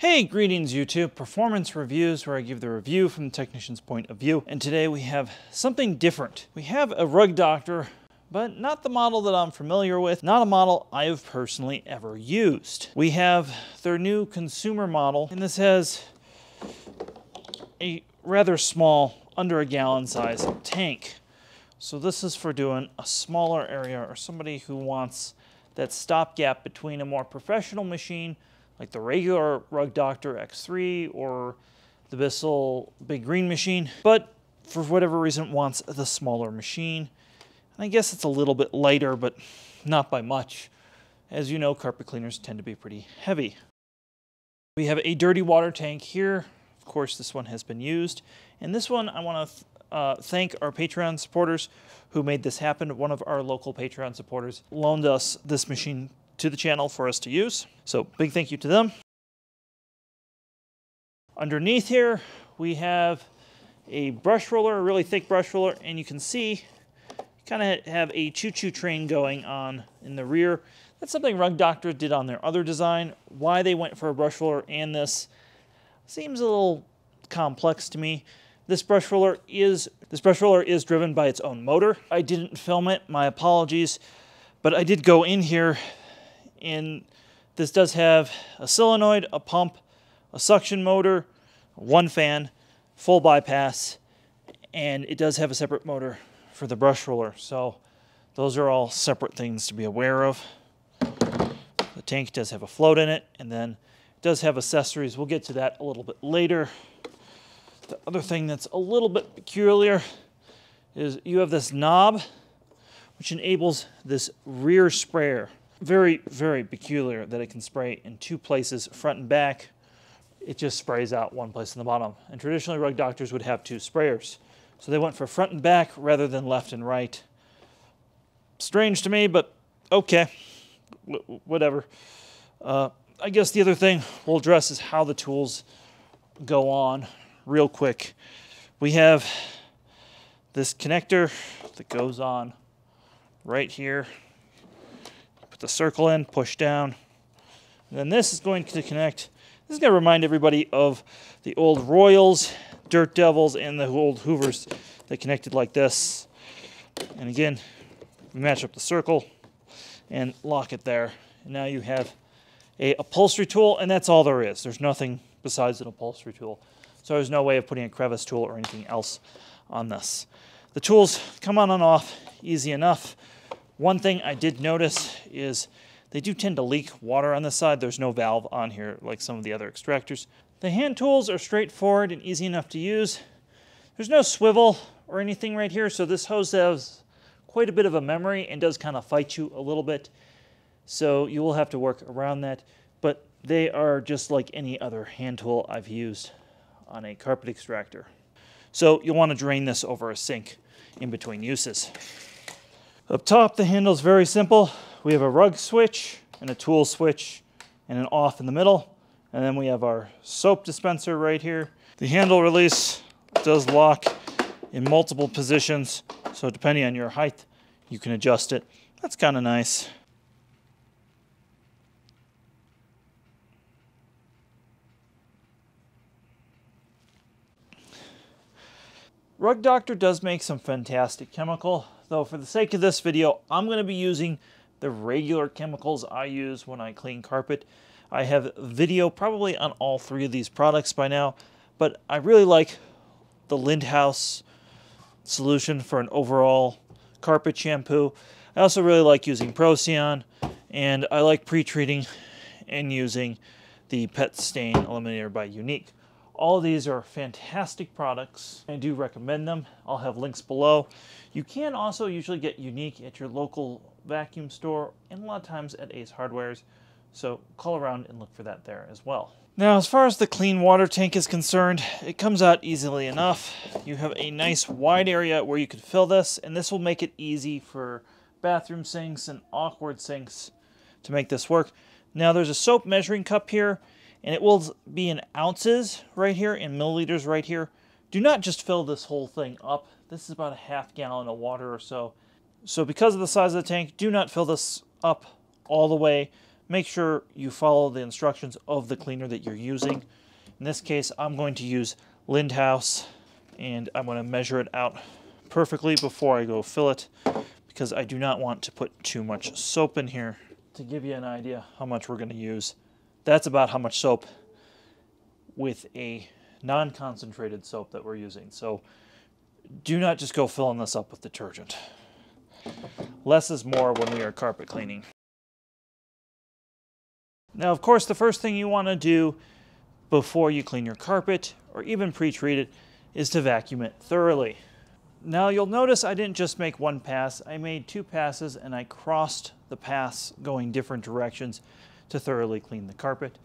Hey, greetings YouTube, Performance Reviews, where I give the review from the technician's point of view. And today we have something different. We have a Rug Doctor, but not the model that I'm familiar with, not a model I have personally ever used. We have their new consumer model, and this has a rather small, under a gallon size tank. So this is for doing a smaller area or somebody who wants that stopgap between a more professional machine like the regular Rug Doctor X3 or the Bissell Big Green machine, but for whatever reason wants the smaller machine. And I guess it's a little bit lighter, but not by much. As you know, carpet cleaners tend to be pretty heavy. We have a dirty water tank here. Of course, this one has been used. And this one, I want to uh, thank our Patreon supporters who made this happen. One of our local Patreon supporters loaned us this machine to the channel for us to use. So big thank you to them. Underneath here, we have a brush roller, a really thick brush roller, and you can see kind of have a choo-choo train going on in the rear. That's something Rug Doctor did on their other design. Why they went for a brush roller and this seems a little complex to me. This brush roller is this brush roller is driven by its own motor. I didn't film it, my apologies, but I did go in here and this does have a solenoid, a pump, a suction motor, one fan, full bypass, and it does have a separate motor for the brush roller. So those are all separate things to be aware of. The tank does have a float in it, and then it does have accessories. We'll get to that a little bit later. The other thing that's a little bit peculiar is you have this knob, which enables this rear sprayer very, very peculiar that it can spray in two places, front and back. It just sprays out one place in the bottom. And traditionally, rug doctors would have two sprayers. So they went for front and back rather than left and right. Strange to me, but okay, w whatever. Uh, I guess the other thing we'll address is how the tools go on real quick. We have this connector that goes on right here the circle in, push down. And then this is going to connect. This is going to remind everybody of the old Royals, Dirt Devils, and the old Hoovers that connected like this. And again, match up the circle and lock it there. And now you have a upholstery tool, and that's all there is. There's nothing besides an upholstery tool. So there's no way of putting a crevice tool or anything else on this. The tools come on and off easy enough. One thing I did notice is they do tend to leak water on the side. There's no valve on here like some of the other extractors. The hand tools are straightforward and easy enough to use. There's no swivel or anything right here, so this hose has quite a bit of a memory and does kind of fight you a little bit. So you will have to work around that, but they are just like any other hand tool I've used on a carpet extractor. So you'll want to drain this over a sink in between uses. Up top, the handle is very simple. We have a rug switch and a tool switch and an off in the middle. And then we have our soap dispenser right here. The handle release does lock in multiple positions. So depending on your height, you can adjust it. That's kind of nice. Rug Doctor does make some fantastic chemical though for the sake of this video, I'm going to be using the regular chemicals I use when I clean carpet. I have video probably on all three of these products by now, but I really like the Lindhaus solution for an overall carpet shampoo. I also really like using Procyon, and I like pre-treating and using the Pet Stain Eliminator by Unique. All these are fantastic products. I do recommend them. I'll have links below. You can also usually get unique at your local vacuum store and a lot of times at Ace Hardwares. So call around and look for that there as well. Now, as far as the clean water tank is concerned, it comes out easily enough. You have a nice wide area where you can fill this, and this will make it easy for bathroom sinks and awkward sinks to make this work. Now, there's a soap measuring cup here, and it will be in ounces right here in milliliters right here. Do not just fill this whole thing up. This is about a half gallon of water or so. So because of the size of the tank, do not fill this up all the way. make sure you follow the instructions of the cleaner that you're using. In this case, I'm going to use Lindhaus and I'm going to measure it out perfectly before I go fill it because I do not want to put too much soap in here. To give you an idea how much we're going to use, that's about how much soap with a non-concentrated soap that we're using. So do not just go filling this up with detergent. Less is more when we are carpet cleaning. Now, of course, the first thing you want to do before you clean your carpet or even pre-treat it is to vacuum it thoroughly. Now you'll notice I didn't just make one pass, I made two passes and I crossed the paths going different directions to thoroughly clean the carpet.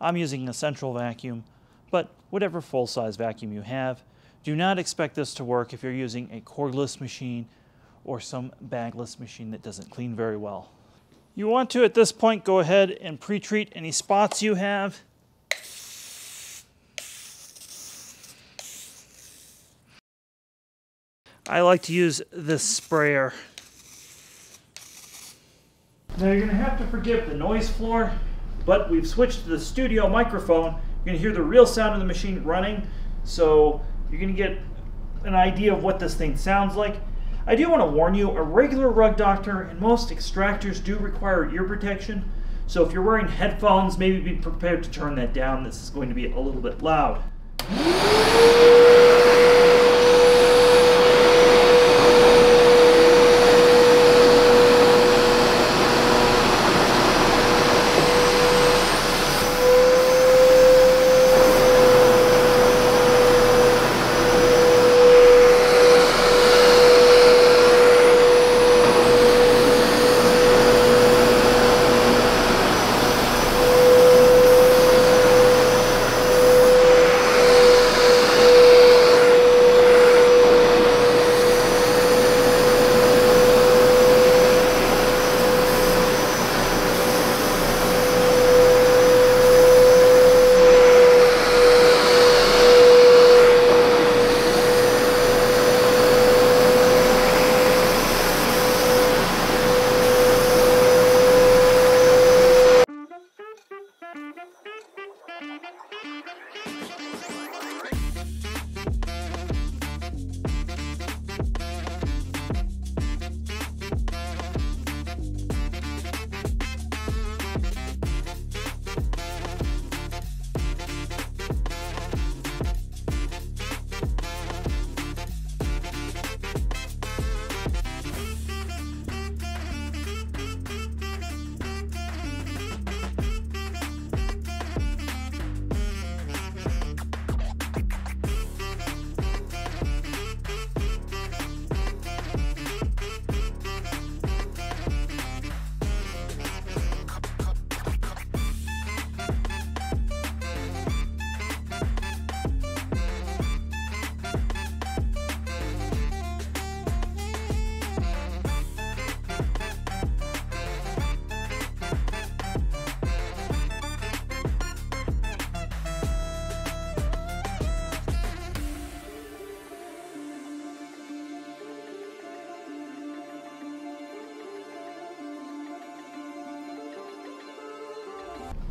I'm using a central vacuum, but whatever full-size vacuum you have, do not expect this to work if you're using a cordless machine or some bagless machine that doesn't clean very well. You want to, at this point, go ahead and pre-treat any spots you have. I like to use this sprayer. Now you're going to have to forgive the noise floor, but we've switched to the studio microphone. You're going to hear the real sound of the machine running, so you're going to get an idea of what this thing sounds like. I do want to warn you, a regular rug doctor and most extractors do require ear protection. So if you're wearing headphones, maybe be prepared to turn that down. This is going to be a little bit loud.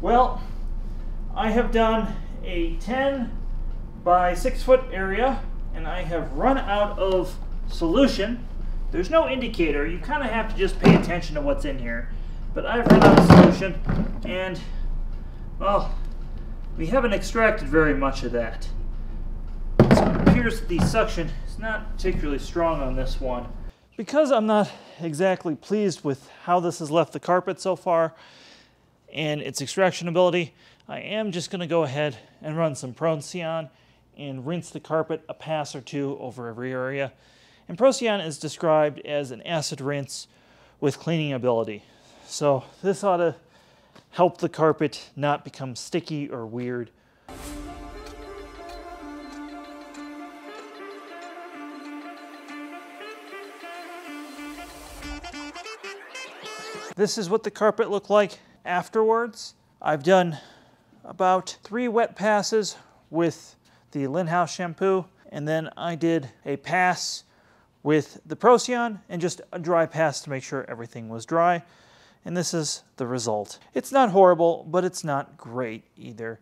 Well, I have done a 10 by 6 foot area and I have run out of solution. There's no indicator. You kind of have to just pay attention to what's in here. But I've run out of solution and, well, we haven't extracted very much of that. So it appears the suction is not particularly strong on this one. Because I'm not exactly pleased with how this has left the carpet so far, and its extraction ability, I am just going to go ahead and run some Procyon and rinse the carpet a pass or two over every area. And Procyon is described as an acid rinse with cleaning ability. So this ought to help the carpet not become sticky or weird. This is what the carpet looked like afterwards. I've done about three wet passes with the Lindhaus shampoo, and then I did a pass with the Procyon and just a dry pass to make sure everything was dry. and this is the result. It's not horrible, but it's not great either.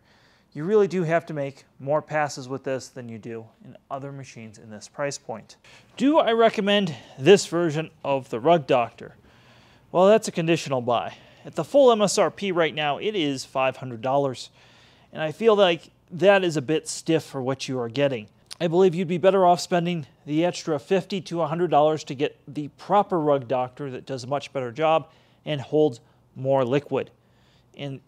You really do have to make more passes with this than you do in other machines in this price point. Do I recommend this version of the Rug Doctor? Well, that's a conditional buy. At the full MSRP right now, it is $500. And I feel like that is a bit stiff for what you are getting. I believe you'd be better off spending the extra $50 to $100 to get the proper rug doctor that does a much better job and holds more liquid and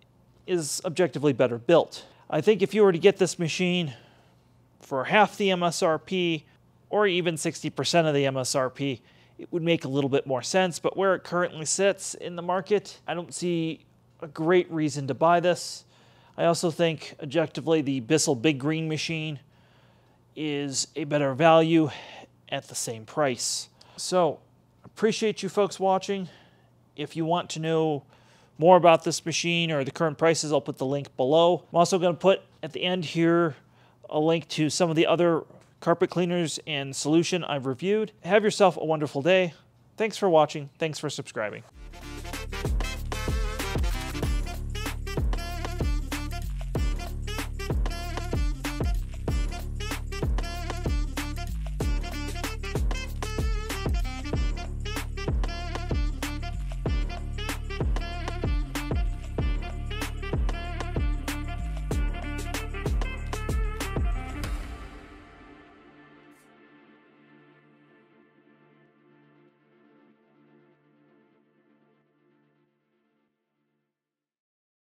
is objectively better built. I think if you were to get this machine for half the MSRP or even 60% of the MSRP, it would make a little bit more sense. But where it currently sits in the market, I don't see a great reason to buy this. I also think objectively the Bissell Big Green machine is a better value at the same price. So appreciate you folks watching. If you want to know more about this machine or the current prices, I'll put the link below. I'm also going to put at the end here a link to some of the other carpet cleaners and solution I've reviewed. Have yourself a wonderful day. Thanks for watching. Thanks for subscribing.